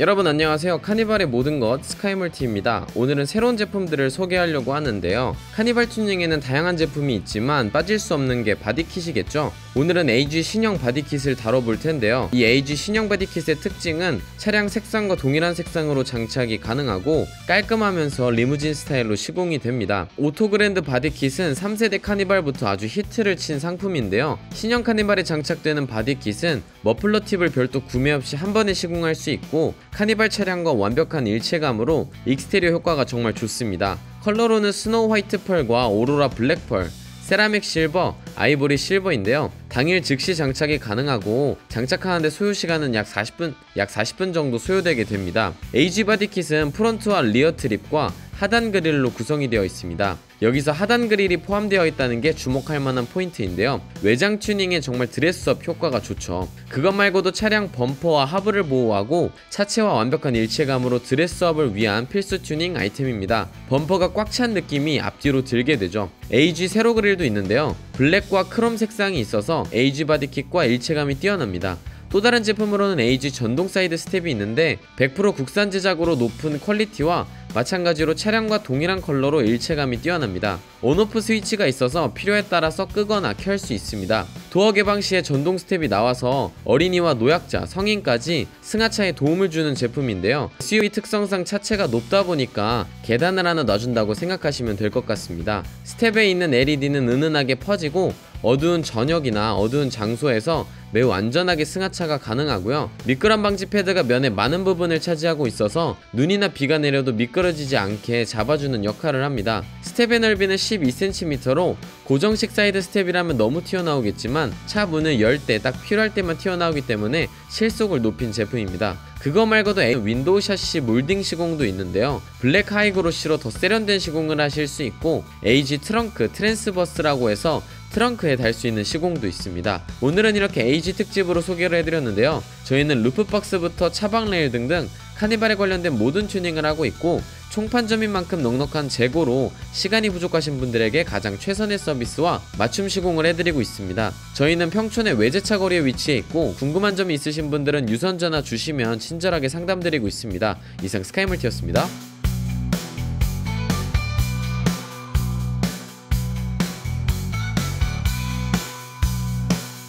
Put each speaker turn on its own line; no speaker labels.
여러분 안녕하세요. 카니발의 모든 것 스카이멀티입니다. 오늘은 새로운 제품들을 소개하려고 하는데요. 카니발 튜닝에는 다양한 제품이 있지만 빠질 수 없는 게 body kit이겠죠? 오늘은 AG 신형 바디킷을 다뤄볼 텐데요. 이 AG 신형 바디킷의 특징은 차량 색상과 동일한 색상으로 장착이 가능하고 깔끔하면서 리무진 스타일로 시공이 됩니다. 오토그랜드 body kit은 3세대 카니발부터 아주 히트를 친 상품인데요. 신형 카니발에 장착되는 body kit은 머플러 팁을 별도 구매 없이 한 번에 시공할 수 있고 카니발 차량과 완벽한 일체감으로 exterior 효과가 정말 좋습니다. 컬러로는 Snow White Pearl과 Aurora Black Pearl, Ceramic Silver, Ivory Silver인데요. 당일 즉시 장착이 가능하고 장착하는데 소요 시간은 약 40분 약 40분 정도 소요되게 됩니다. AG body kit은 front와 rear lip과 하단 그릴로 구성이 되어 있습니다. 여기서 하단 그릴이 포함되어 있다는 게 주목할 만한 포인트인데요. 외장 튜닝에 정말 dress-up 효과가 좋죠. 그것 말고도 차량 범퍼와 하부를 보호하고 차체와 완벽한 일체감으로 dress-up을 위한 필수 튜닝 아이템입니다. 범퍼가 꽉 찬 느낌이 앞뒤로 들게 되죠. AG 세로 그릴도 있는데요. 블랙과 크롬 색상이 있어서 AG body kit과 일체감이 뛰어납니다. 또 다른 제품으로는 AG 전동 side step이 있는데 100% 국산 제작으로 높은 퀄리티와 마찬가지로 차량과 동일한 컬러로 일체감이 뛰어납니다. on-off 스위치가 있어서 필요에 따라서 끄거나 켤 수 있습니다. 도어 개방 시에 전동 스텝이 나와서 어린이와 노약자, 성인까지 승하차에 도움을 주는 제품인데요. SUV 특성상 차체가 높다 보니까 계단을 하나 놔준다고 생각하시면 될 것 같습니다. 스텝에 있는 LED는 은은하게 퍼지고 어두운 저녁이나 어두운 장소에서 매우 안전하게 승하차가 가능하고요. 미끄럼 방지 패드가 면의 많은 부분을 차지하고 있어서 눈이나 비가 내려도 미끄러지지 않게 잡아주는 역할을 합니다. 스텝의 넓이는 12cm로 고정식 side step이라면 너무 튀어나오겠지만 차 문을 열 때 딱 필요할 때만 튀어나오기 때문에 실속을 높인 제품입니다. 그거 말고도 윈도우 샤시 몰딩 시공도 있는데요. black high glossy로 더 세련된 시공을 하실 수 있고 AG 트렁크 transverse라고 해서 트렁크에 달 수 있는 시공도 있습니다. 오늘은 이렇게 AG 특집으로 소개를 해드렸는데요. 저희는 루프박스부터 차박 레일 등등 카니발에 관련된 모든 튜닝을 하고 있고 총판점인 만큼 넉넉한 재고로 시간이 부족하신 분들에게 가장 최선의 서비스와 맞춤 시공을 해드리고 있습니다. 저희는 평촌의 외제차 거리에 위치해 있고 궁금한 점이 있으신 분들은 유선 전화 주시면 친절하게 상담드리고 있습니다. 이상 스카이물티였습니다.